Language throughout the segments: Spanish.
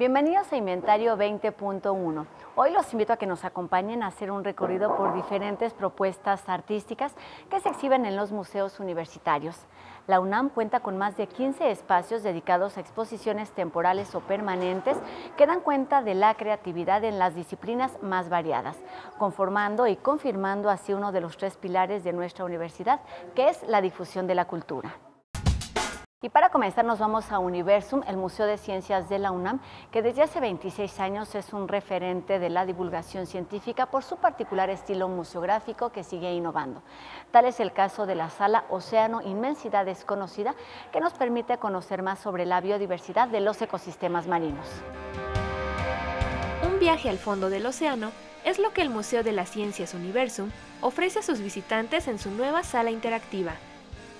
Bienvenidos a Inventario 20.1. Hoy los invito a que nos acompañen a hacer un recorrido por diferentes propuestas artísticas que se exhiben en los museos universitarios. La UNAM cuenta con más de 15 espacios dedicados a exposiciones temporales o permanentes que dan cuenta de la creatividad en las disciplinas más variadas, conformando y confirmando así uno de los tres pilares de nuestra universidad, que es la difusión de la cultura. Y para comenzar nos vamos a Universum, el Museo de Ciencias de la UNAM, que desde hace 26 años es un referente de la divulgación científica por su particular estilo museográfico que sigue innovando. Tal es el caso de la sala Océano Inmensidad Desconocida, que nos permite conocer más sobre la biodiversidad de los ecosistemas marinos. Un viaje al fondo del océano es lo que el Museo de las Ciencias Universum ofrece a sus visitantes en su nueva sala interactiva.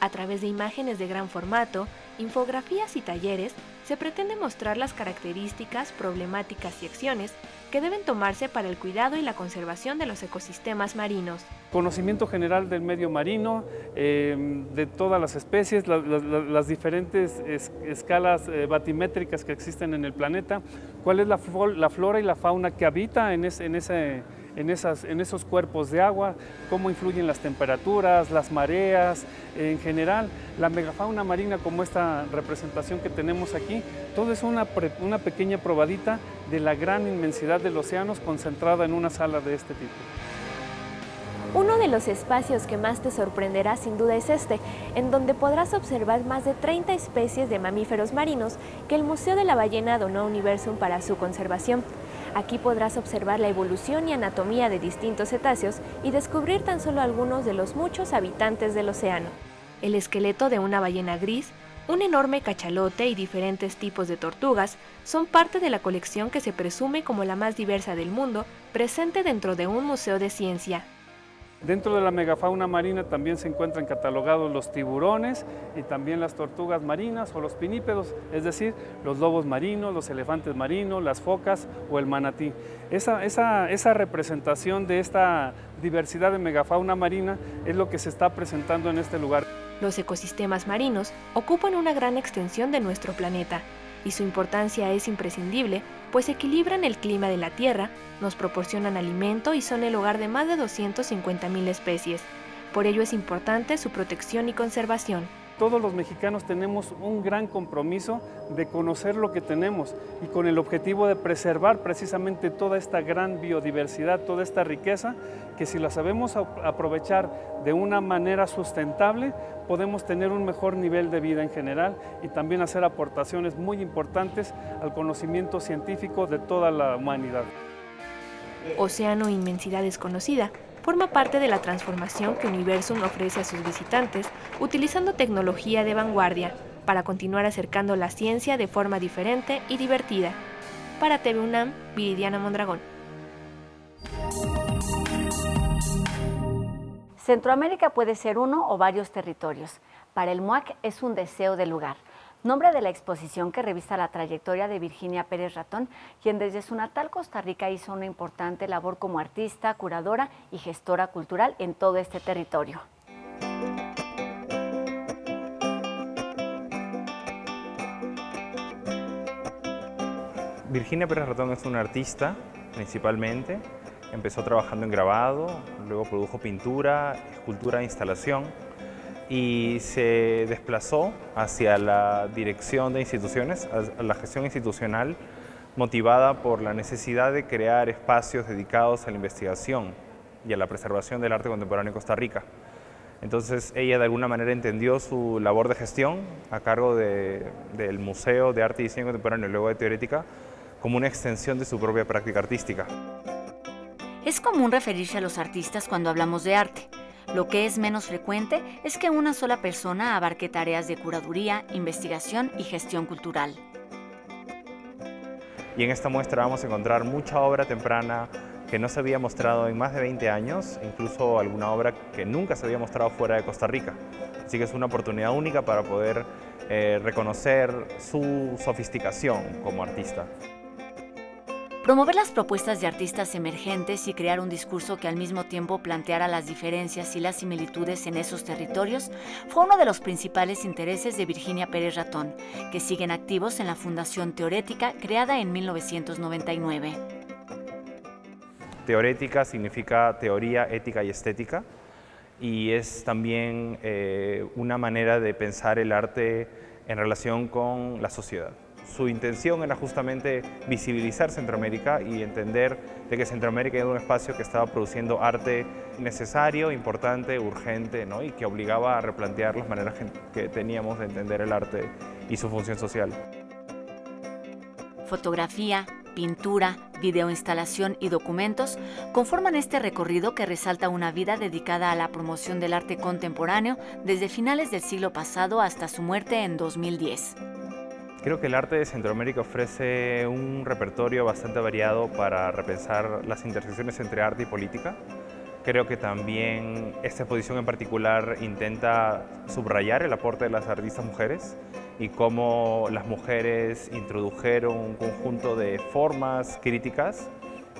A través de imágenes de gran formato, infografías y talleres, se pretende mostrar las características, problemáticas y acciones que deben tomarse para el cuidado y la conservación de los ecosistemas marinos. Conocimiento general del medio marino, eh, de todas las especies, las diferentes escalas eh, batimétricas que existen en el planeta, cuál es la, flora y la fauna que habita en, en ese en, esos cuerpos de agua, cómo influyen las temperaturas, las mareas, en general, la megafauna marina como esta representación que tenemos aquí, todo es una, una pequeña probadita de la gran inmensidad de los océanos concentrada en una sala de este tipo. Uno de los espacios que más te sorprenderá sin duda es este, en donde podrás observar más de 30 especies de mamíferos marinos que el Museo de la Ballena donó a Universum para su conservación. Aquí podrás observar la evolución y anatomía de distintos cetáceos y descubrir tan solo algunos de los muchos habitantes del océano. El esqueleto de una ballena gris, un enorme cachalote y diferentes tipos de tortugas son parte de la colección que se presume como la más diversa del mundo, presente dentro de un museo de ciencia. Dentro de la megafauna marina también se encuentran catalogados los tiburones y también las tortugas marinas o los pinípedos, es decir, los lobos marinos, los elefantes marinos, las focas o el manatí. Esa, esa representación de esta diversidad de megafauna marina es lo que se está presentando en este lugar. Los ecosistemas marinos ocupan una gran extensión de nuestro planeta y su importancia es imprescindible, pues equilibran el clima de la Tierra, nos proporcionan alimento y son el hogar de más de 250.000 especies. Por ello es importante su protección y conservación todos los mexicanos tenemos un gran compromiso de conocer lo que tenemos y con el objetivo de preservar precisamente toda esta gran biodiversidad, toda esta riqueza, que si la sabemos aprovechar de una manera sustentable, podemos tener un mejor nivel de vida en general y también hacer aportaciones muy importantes al conocimiento científico de toda la humanidad. Océano Inmensidad Desconocida forma parte de la transformación que Universum ofrece a sus visitantes utilizando tecnología de vanguardia para continuar acercando la ciencia de forma diferente y divertida. Para TV UNAM, Viridiana Mondragón. Centroamérica puede ser uno o varios territorios. Para el MUAC es un deseo de lugar nombre de la exposición que revista la trayectoria de Virginia Pérez Ratón, quien desde su natal Costa Rica hizo una importante labor como artista, curadora y gestora cultural en todo este territorio. Virginia Pérez Ratón es una artista principalmente. Empezó trabajando en grabado, luego produjo pintura, escultura e instalación y se desplazó hacia la dirección de instituciones, a la gestión institucional, motivada por la necesidad de crear espacios dedicados a la investigación y a la preservación del arte contemporáneo en Costa Rica. Entonces ella de alguna manera entendió su labor de gestión a cargo del Museo de Arte y Diseño Contemporáneo y luego de Teorética como una extensión de su propia práctica artística. Es común referirse a los artistas cuando hablamos de arte. Lo que es menos frecuente es que una sola persona abarque tareas de curaduría, investigación y gestión cultural. Y en esta muestra vamos a encontrar mucha obra temprana que no se había mostrado en más de 20 años, incluso alguna obra que nunca se había mostrado fuera de Costa Rica. Así que es una oportunidad única para poder eh, reconocer su sofisticación como artista. Promover las propuestas de artistas emergentes y crear un discurso que al mismo tiempo planteara las diferencias y las similitudes en esos territorios fue uno de los principales intereses de Virginia Pérez Ratón, que siguen activos en la Fundación Teorética creada en 1999. Teorética significa teoría, ética y estética y es también eh, una manera de pensar el arte en relación con la sociedad su intención era justamente visibilizar Centroamérica y entender de que Centroamérica era un espacio que estaba produciendo arte necesario, importante, urgente, ¿no? y que obligaba a replantear las maneras que teníamos de entender el arte y su función social. Fotografía, pintura, videoinstalación y documentos conforman este recorrido que resalta una vida dedicada a la promoción del arte contemporáneo desde finales del siglo pasado hasta su muerte en 2010. Creo que el arte de Centroamérica ofrece un repertorio bastante variado para repensar las intersecciones entre arte y política. Creo que también esta exposición en particular intenta subrayar el aporte de las artistas mujeres y cómo las mujeres introdujeron un conjunto de formas críticas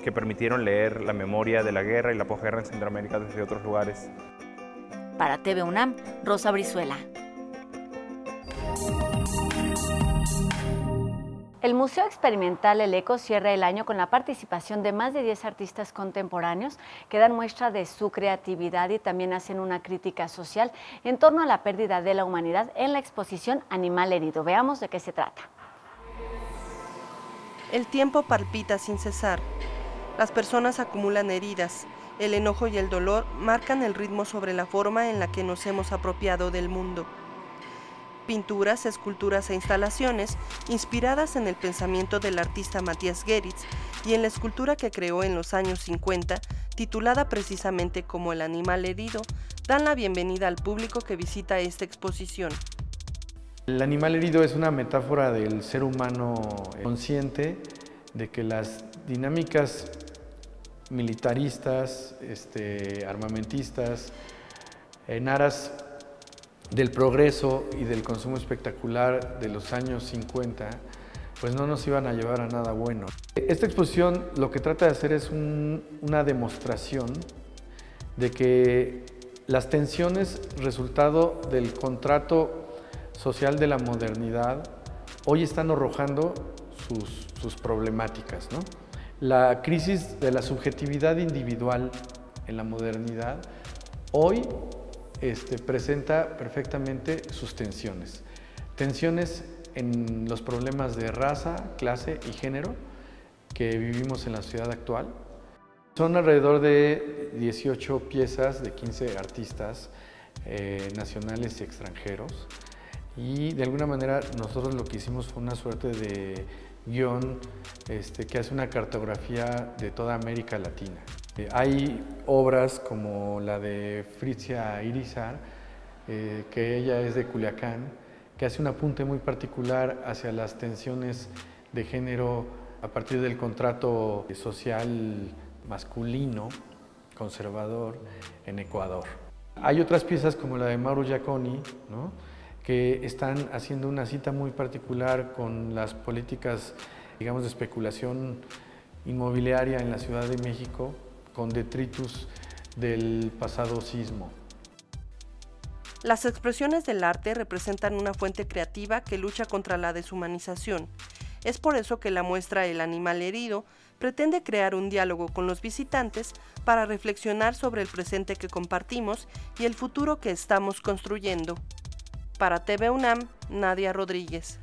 que permitieron leer la memoria de la guerra y la posguerra en Centroamérica desde otros lugares. Para TV UNAM, Rosa Brizuela. El Museo Experimental El Eco cierra el año con la participación de más de 10 artistas contemporáneos que dan muestra de su creatividad y también hacen una crítica social en torno a la pérdida de la humanidad en la exposición Animal Herido. Veamos de qué se trata. El tiempo palpita sin cesar. Las personas acumulan heridas. El enojo y el dolor marcan el ritmo sobre la forma en la que nos hemos apropiado del mundo pinturas, esculturas e instalaciones inspiradas en el pensamiento del artista Matías Geritz y en la escultura que creó en los años 50, titulada precisamente como El animal herido, dan la bienvenida al público que visita esta exposición. El animal herido es una metáfora del ser humano consciente de que las dinámicas militaristas, este, armamentistas, en aras del progreso y del consumo espectacular de los años 50, pues no nos iban a llevar a nada bueno. Esta exposición lo que trata de hacer es una demostración de que las tensiones resultado del contrato social de la modernidad hoy están arrojando sus, sus problemáticas. ¿no? La crisis de la subjetividad individual en la modernidad hoy este, presenta perfectamente sus tensiones. Tensiones en los problemas de raza, clase y género que vivimos en la ciudad actual. Son alrededor de 18 piezas de 15 artistas eh, nacionales y extranjeros. Y de alguna manera nosotros lo que hicimos fue una suerte de guion este, que hace una cartografía de toda América Latina. Eh, hay obras como la de Fritzia Irizar, eh, que ella es de Culiacán, que hace un apunte muy particular hacia las tensiones de género a partir del contrato social masculino, conservador, en Ecuador. Hay otras piezas como la de Mauro Giaconi, que están haciendo una cita muy particular con las políticas, digamos, de especulación inmobiliaria en la Ciudad de México, con detritus del pasado sismo. Las expresiones del arte representan una fuente creativa que lucha contra la deshumanización. Es por eso que la muestra El animal herido pretende crear un diálogo con los visitantes para reflexionar sobre el presente que compartimos y el futuro que estamos construyendo. Para TV UNAM, Nadia Rodríguez.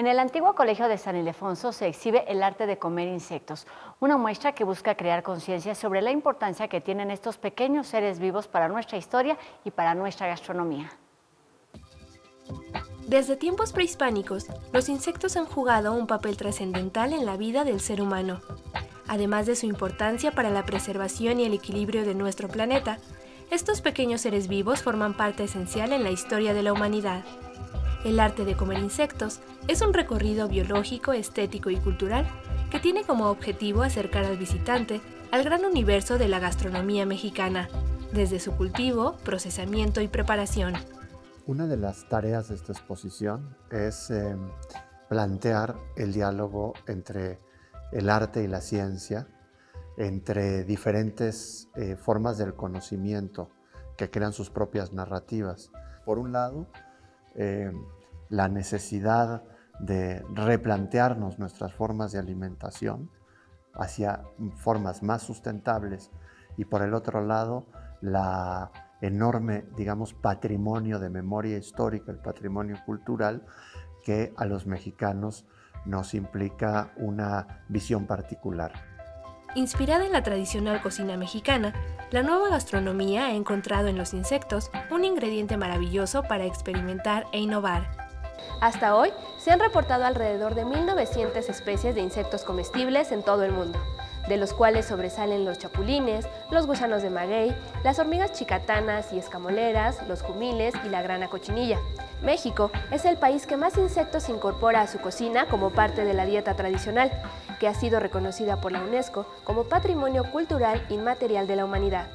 En el antiguo Colegio de San Ildefonso se exhibe el arte de comer insectos, una muestra que busca crear conciencia sobre la importancia que tienen estos pequeños seres vivos para nuestra historia y para nuestra gastronomía. Desde tiempos prehispánicos, los insectos han jugado un papel trascendental en la vida del ser humano. Además de su importancia para la preservación y el equilibrio de nuestro planeta, estos pequeños seres vivos forman parte esencial en la historia de la humanidad. El arte de comer insectos es un recorrido biológico, estético y cultural que tiene como objetivo acercar al visitante al gran universo de la gastronomía mexicana, desde su cultivo, procesamiento y preparación. Una de las tareas de esta exposición es eh, plantear el diálogo entre el arte y la ciencia, entre diferentes eh, formas del conocimiento que crean sus propias narrativas. Por un lado, eh, la necesidad de replantearnos nuestras formas de alimentación hacia formas más sustentables y por el otro lado, la enorme, digamos, patrimonio de memoria histórica, el patrimonio cultural, que a los mexicanos nos implica una visión particular. Inspirada en la tradicional cocina mexicana, la nueva gastronomía ha encontrado en los insectos un ingrediente maravilloso para experimentar e innovar. Hasta hoy se han reportado alrededor de 1.900 especies de insectos comestibles en todo el mundo de los cuales sobresalen los chapulines, los gusanos de maguey, las hormigas chicatanas y escamoleras, los jumiles y la grana cochinilla. México es el país que más insectos incorpora a su cocina como parte de la dieta tradicional, que ha sido reconocida por la UNESCO como Patrimonio Cultural Inmaterial de la Humanidad.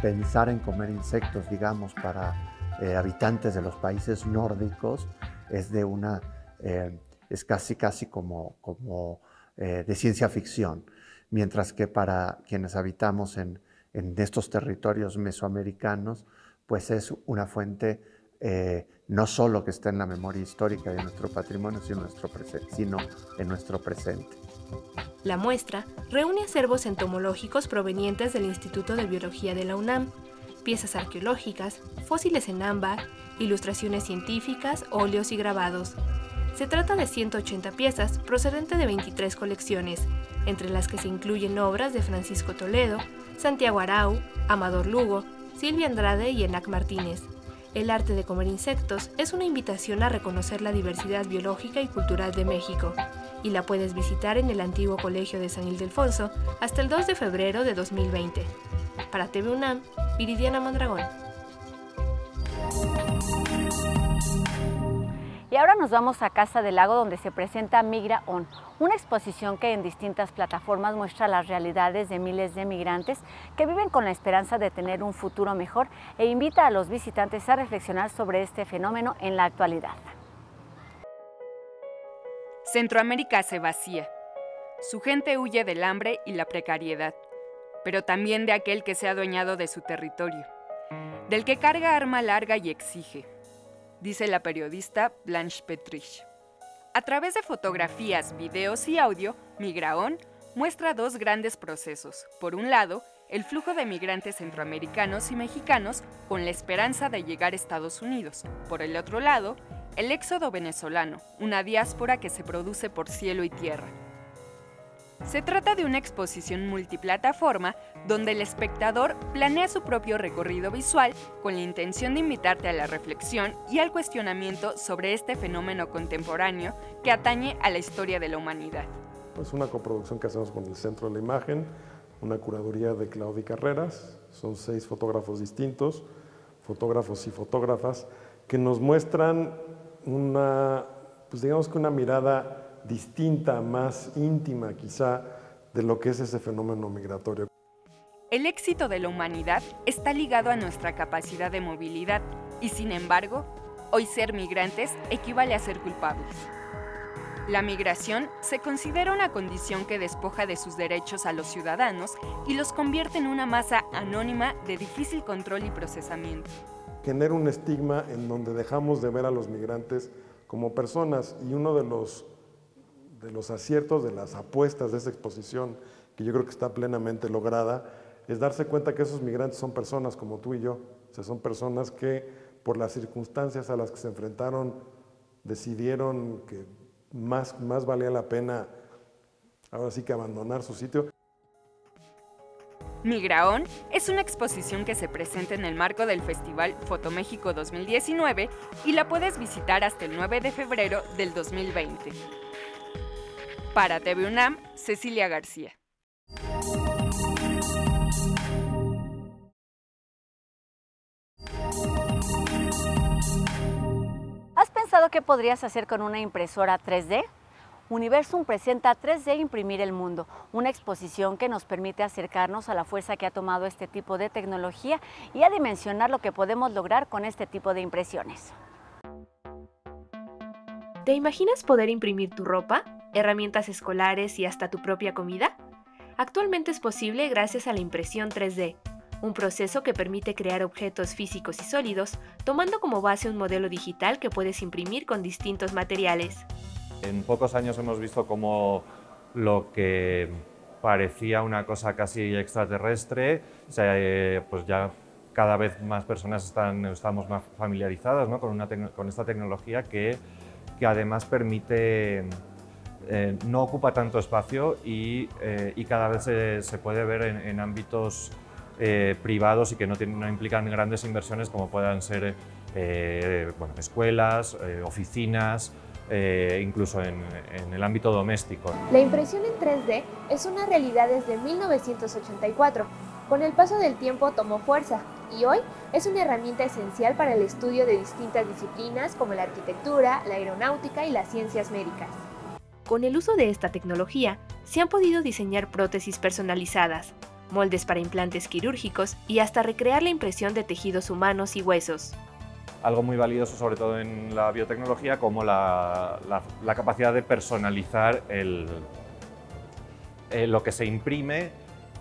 Pensar en comer insectos, digamos, para eh, habitantes de los países nórdicos es de una, eh, es casi casi como, como eh, de ciencia ficción, mientras que para quienes habitamos en, estos territorios mesoamericanos, pues es una fuente eh, no solo que está en la memoria histórica de nuestro patrimonio, sino, nuestro sino en nuestro presente. La muestra reúne acervos entomológicos provenientes del Instituto de Biología de la UNAM, piezas arqueológicas, fósiles en ámbar, ilustraciones científicas, óleos y grabados, se trata de 180 piezas procedentes de 23 colecciones, entre las que se incluyen obras de Francisco Toledo, Santiago Arau, Amador Lugo, Silvia Andrade y Enac Martínez. El arte de comer insectos es una invitación a reconocer la diversidad biológica y cultural de México, y la puedes visitar en el antiguo Colegio de San Ildefonso hasta el 2 de febrero de 2020. Para TV UNAM, Viridiana Mondragón. Ahora nos vamos a Casa del Lago donde se presenta Migra On, una exposición que en distintas plataformas muestra las realidades de miles de migrantes que viven con la esperanza de tener un futuro mejor e invita a los visitantes a reflexionar sobre este fenómeno en la actualidad. Centroamérica se vacía. Su gente huye del hambre y la precariedad, pero también de aquel que se ha adueñado de su territorio, del que carga arma larga y exige dice la periodista Blanche Petrich. A través de fotografías, videos y audio, Migraón muestra dos grandes procesos. Por un lado, el flujo de migrantes centroamericanos y mexicanos con la esperanza de llegar a Estados Unidos. Por el otro lado, el éxodo venezolano, una diáspora que se produce por cielo y tierra. Se trata de una exposición multiplataforma donde el espectador planea su propio recorrido visual con la intención de invitarte a la reflexión y al cuestionamiento sobre este fenómeno contemporáneo que atañe a la historia de la humanidad. Es una coproducción que hacemos con el Centro de la Imagen, una curaduría de Claudia Carreras, son seis fotógrafos distintos, fotógrafos y fotógrafas, que nos muestran una, pues digamos que una mirada distinta, más íntima quizá de lo que es ese fenómeno migratorio. El éxito de la humanidad está ligado a nuestra capacidad de movilidad y sin embargo, hoy ser migrantes equivale a ser culpables. La migración se considera una condición que despoja de sus derechos a los ciudadanos y los convierte en una masa anónima de difícil control y procesamiento. Genera un estigma en donde dejamos de ver a los migrantes como personas y uno de los de los aciertos, de las apuestas de esa exposición, que yo creo que está plenamente lograda, es darse cuenta que esos migrantes son personas como tú y yo, o sea, son personas que por las circunstancias a las que se enfrentaron decidieron que más, más valía la pena ahora sí que abandonar su sitio. Migraón es una exposición que se presenta en el marco del Festival Fotoméxico 2019 y la puedes visitar hasta el 9 de febrero del 2020. Para TV UNAM, Cecilia García. ¿Has pensado qué podrías hacer con una impresora 3D? Universum presenta 3D Imprimir el Mundo, una exposición que nos permite acercarnos a la fuerza que ha tomado este tipo de tecnología y a dimensionar lo que podemos lograr con este tipo de impresiones. ¿Te imaginas poder imprimir tu ropa, herramientas escolares y hasta tu propia comida? Actualmente es posible gracias a la impresión 3D, un proceso que permite crear objetos físicos y sólidos tomando como base un modelo digital que puedes imprimir con distintos materiales. En pocos años hemos visto cómo lo que parecía una cosa casi extraterrestre, eh, pues ya cada vez más personas están, estamos más familiarizadas con, una con esta tecnología que que además permite, eh, no ocupa tanto espacio y, eh, cada vez se, puede ver en, ámbitos eh, privados y que no, implican grandes inversiones como puedan ser escuelas, oficinas, incluso en, en, el ámbito doméstico. La impresión en 3D es una realidad desde 1984. Con el paso del tiempo tomó fuerza y hoy es una herramienta esencial para el estudio de distintas disciplinas como la arquitectura, la aeronáutica y las ciencias médicas. Con el uso de esta tecnología, se han podido diseñar prótesis personalizadas, moldes para implantes quirúrgicos y hasta recrear la impresión de tejidos humanos y huesos. Algo muy valioso, sobre todo en la biotecnología, como la, capacidad de personalizar el, eh, lo que se imprime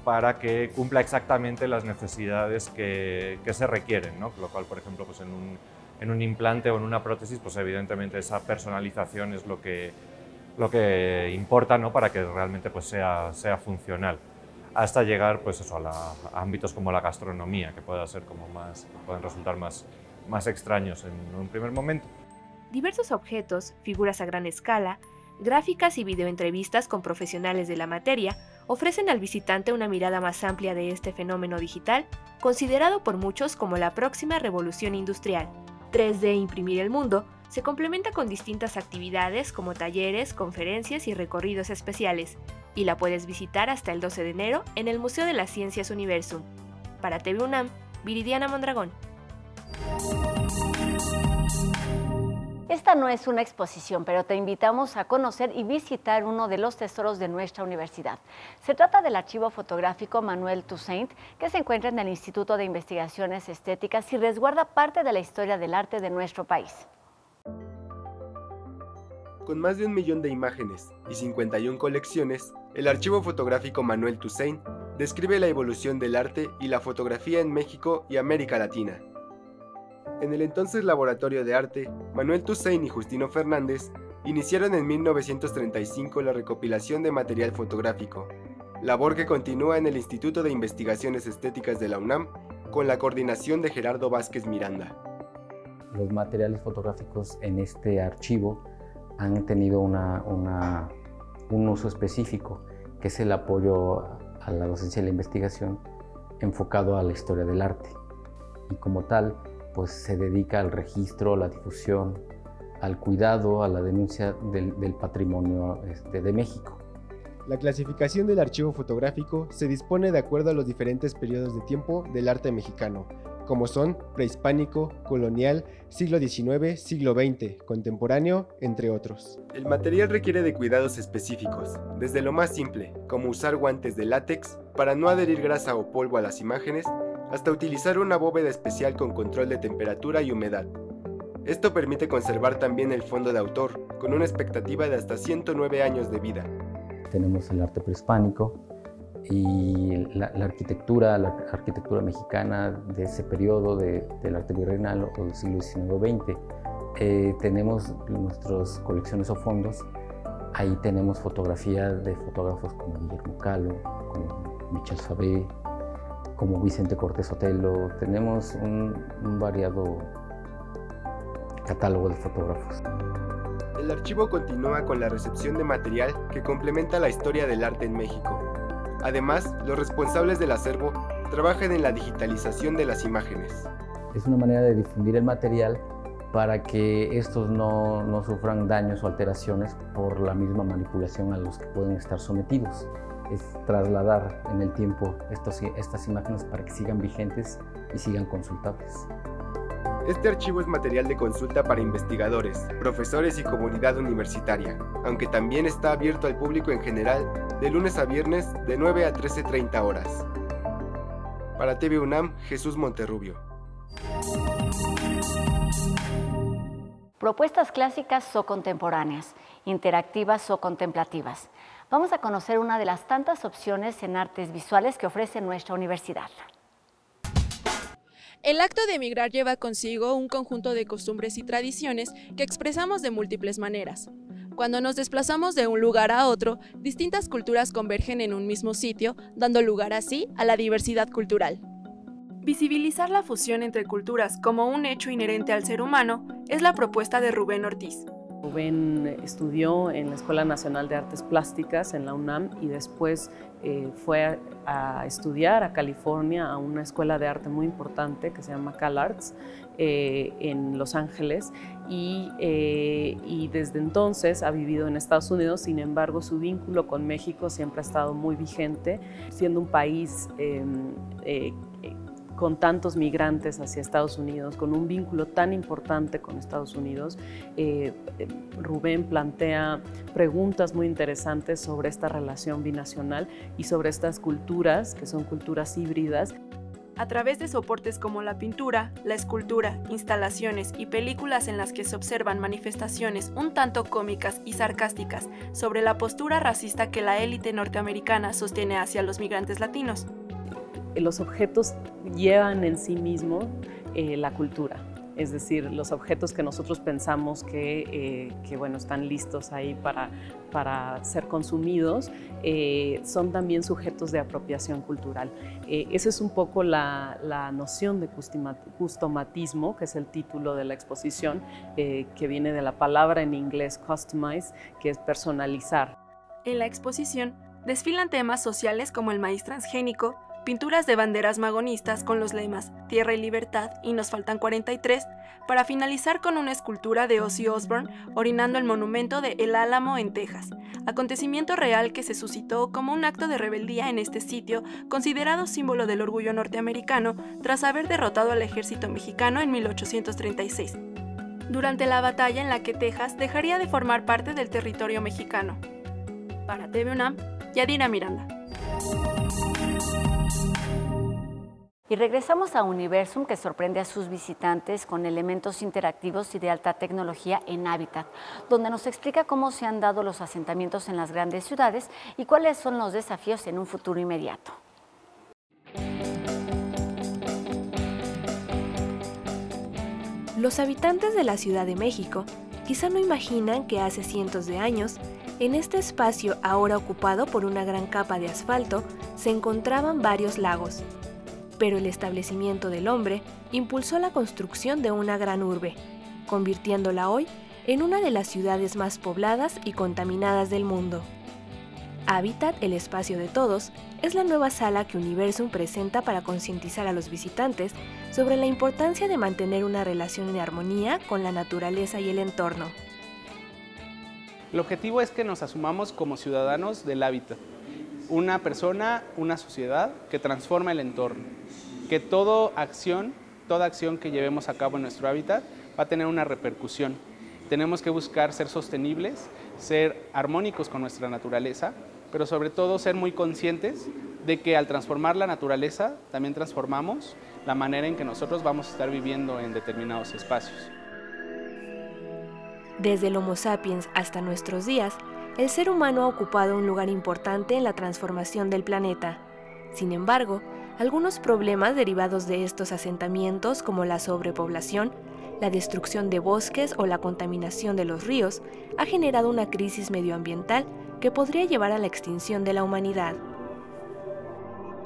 para que cumpla exactamente las necesidades que, se requieren, ¿no? lo cual, por ejemplo, pues en, un, en un implante o en una prótesis, pues evidentemente esa personalización es lo que, lo que importa ¿no? para que realmente pues sea, sea funcional hasta llegar pues eso, a, ámbitos como la gastronomía, que pueda ser como más, pueden resultar más, más extraños en un primer momento. Diversos objetos, figuras a gran escala, gráficas y videoentrevistas con profesionales de la materia ofrecen al visitante una mirada más amplia de este fenómeno digital, considerado por muchos como la próxima revolución industrial. 3D Imprimir el Mundo se complementa con distintas actividades como talleres, conferencias y recorridos especiales, y la puedes visitar hasta el 12 de enero en el Museo de las Ciencias Universum. Para TV UNAM, Viridiana Mondragón. Esta no es una exposición, pero te invitamos a conocer y visitar uno de los tesoros de nuestra universidad. Se trata del archivo fotográfico Manuel Toussaint, que se encuentra en el Instituto de Investigaciones Estéticas y resguarda parte de la historia del arte de nuestro país. Con más de un millón de imágenes y 51 colecciones, el archivo fotográfico Manuel Toussaint describe la evolución del arte y la fotografía en México y América Latina en el entonces Laboratorio de Arte, Manuel Toussaint y Justino Fernández iniciaron en 1935 la recopilación de material fotográfico, labor que continúa en el Instituto de Investigaciones Estéticas de la UNAM con la coordinación de Gerardo Vázquez Miranda. Los materiales fotográficos en este archivo han tenido un uso específico, que es el apoyo a la docencia y la investigación enfocado a la historia del arte. Y como tal, pues se dedica al registro, a la difusión, al cuidado, a la denuncia del, patrimonio este, de México. La clasificación del archivo fotográfico se dispone de acuerdo a los diferentes periodos de tiempo del arte mexicano, como son prehispánico, colonial, siglo XIX, siglo XX, contemporáneo, entre otros. El material requiere de cuidados específicos, desde lo más simple, como usar guantes de látex para no adherir grasa o polvo a las imágenes, hasta utilizar una bóveda especial con control de temperatura y humedad. Esto permite conservar también el fondo de autor, con una expectativa de hasta 109 años de vida. Tenemos el arte prehispánico y la, arquitectura, la arquitectura mexicana de ese periodo del arte virreinal o del siglo XIX-XX. Eh, tenemos nuestras colecciones o fondos, ahí tenemos fotografías de fotógrafos como Guillermo Calo, como Michel Sabé, como Vicente Cortés Otelo. Tenemos un, variado catálogo de fotógrafos. El archivo continúa con la recepción de material que complementa la historia del arte en México. Además, los responsables del acervo trabajan en la digitalización de las imágenes. Es una manera de difundir el material para que estos no, no sufran daños o alteraciones por la misma manipulación a los que pueden estar sometidos es trasladar en el tiempo estas, estas imágenes para que sigan vigentes y sigan consultables. Este archivo es material de consulta para investigadores, profesores y comunidad universitaria, aunque también está abierto al público en general de lunes a viernes de 9 a 13.30 horas. Para TV UNAM, Jesús Monterrubio. Propuestas clásicas o contemporáneas, interactivas o contemplativas. Vamos a conocer una de las tantas opciones en artes visuales que ofrece nuestra universidad. El acto de emigrar lleva consigo un conjunto de costumbres y tradiciones que expresamos de múltiples maneras. Cuando nos desplazamos de un lugar a otro, distintas culturas convergen en un mismo sitio, dando lugar así a la diversidad cultural. Visibilizar la fusión entre culturas como un hecho inherente al ser humano es la propuesta de Rubén Ortiz. Rubén estudió en la Escuela Nacional de Artes Plásticas en la UNAM y después eh, fue a, estudiar a California a una escuela de arte muy importante que se llama CalArts eh, en Los Ángeles. Y, eh, y, desde entonces ha vivido en Estados Unidos, sin embargo su vínculo con México siempre ha estado muy vigente, siendo un país em, con tantos migrantes hacia Estados Unidos, con un vínculo tan importante con Estados Unidos, eh, Rubén plantea preguntas muy interesantes sobre esta relación binacional y sobre estas culturas, que son culturas híbridas. A través de soportes como la pintura, la escultura, instalaciones y películas en las que se observan manifestaciones un tanto cómicas y sarcásticas sobre la postura racista que la élite norteamericana sostiene hacia los migrantes latinos los objetos llevan en sí mismo eh, la cultura. Es decir, los objetos que nosotros pensamos que, eh, bueno, están listos ahí para, para ser consumidos, eh, son también sujetos de apropiación cultural. esa es un poco la, la, noción de customatismo, que es el título de la exposición, que viene de la palabra en inglés customize, que es personalizar. En la exposición desfilan temas sociales como el maíz transgénico, pinturas de banderas magonistas con los lemas Tierra y Libertad y Nos faltan 43, para finalizar con una escultura de Ozzy Osbourne orinando el monumento de El Álamo en Texas, acontecimiento real que se suscitó como un acto de rebeldía en este sitio, considerado símbolo del orgullo norteamericano tras haber derrotado al ejército mexicano en 1836, durante la batalla en la que Texas dejaría de formar parte del territorio mexicano. Para TV UNAM, Yadira Miranda. Y regresamos a Universum, que sorprende a sus visitantes con elementos interactivos y de alta tecnología en hábitat, donde nos explica cómo se han dado los asentamientos en las grandes ciudades y cuáles son los desafíos en un futuro inmediato. Los habitantes de la Ciudad de México quizá no imaginan que hace cientos de años, en este espacio ahora ocupado por una gran capa de asfalto, se encontraban varios lagos, pero el establecimiento del hombre impulsó la construcción de una gran urbe, convirtiéndola hoy en una de las ciudades más pobladas y contaminadas del mundo. Habitat, el espacio de todos, es la nueva sala que Universum presenta para concientizar a los visitantes sobre la importancia de mantener una relación en armonía con la naturaleza y el entorno. El objetivo es que nos asumamos como ciudadanos del hábitat, una persona, una sociedad que transforma el entorno que toda acción, toda acción que llevemos a cabo en nuestro hábitat va a tener una repercusión. Tenemos que buscar ser sostenibles, ser armónicos con nuestra naturaleza, pero sobre todo ser muy conscientes de que al transformar la naturaleza también transformamos la manera en que nosotros vamos a estar viviendo en determinados espacios. Desde el Homo sapiens hasta nuestros días, el ser humano ha ocupado un lugar importante en la transformación del planeta. Sin embargo, algunos problemas derivados de estos asentamientos, como la sobrepoblación, la destrucción de bosques o la contaminación de los ríos, ha generado una crisis medioambiental que podría llevar a la extinción de la humanidad.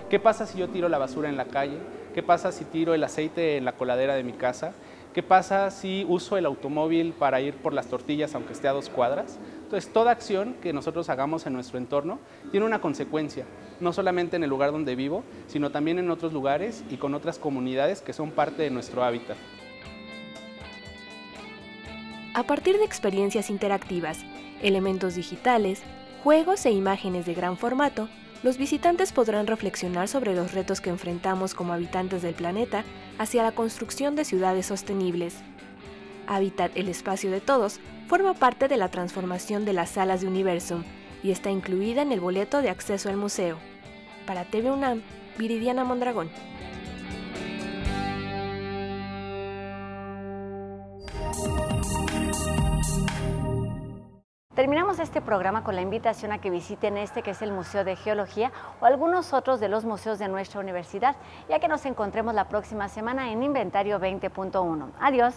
¿Qué pasa si yo tiro la basura en la calle? ¿Qué pasa si tiro el aceite en la coladera de mi casa? ¿Qué pasa si uso el automóvil para ir por las tortillas aunque esté a dos cuadras? Entonces, toda acción que nosotros hagamos en nuestro entorno tiene una consecuencia, no solamente en el lugar donde vivo, sino también en otros lugares y con otras comunidades que son parte de nuestro hábitat. A partir de experiencias interactivas, elementos digitales, juegos e imágenes de gran formato, los visitantes podrán reflexionar sobre los retos que enfrentamos como habitantes del planeta hacia la construcción de ciudades sostenibles. Habitat el espacio de todos forma parte de la transformación de las salas de Universum y está incluida en el boleto de acceso al museo. Para TV UNAM, Viridiana Mondragón. Terminamos este programa con la invitación a que visiten este que es el Museo de Geología o algunos otros de los museos de nuestra universidad, ya que nos encontremos la próxima semana en Inventario 20.1. Adiós.